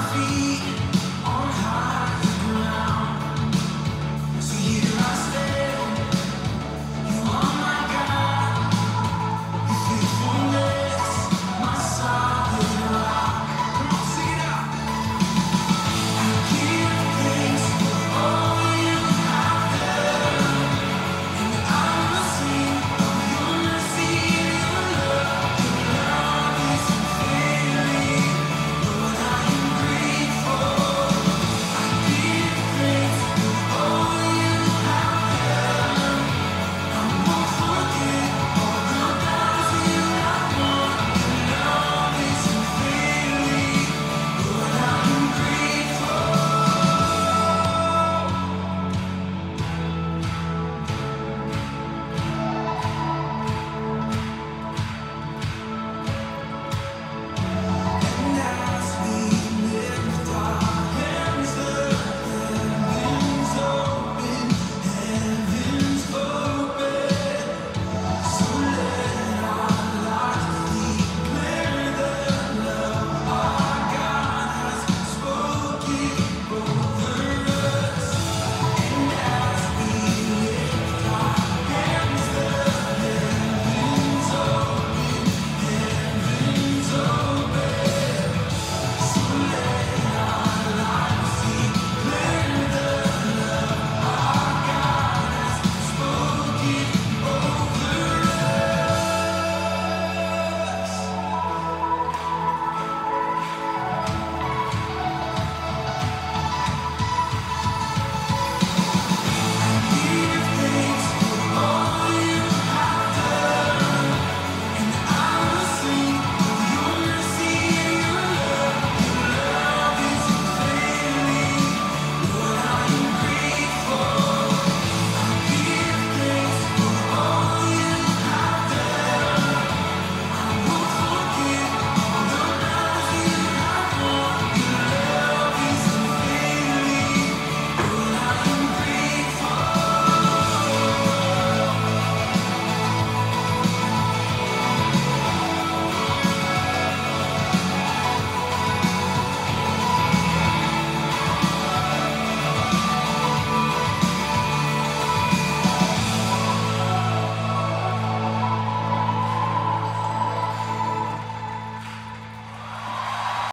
feet.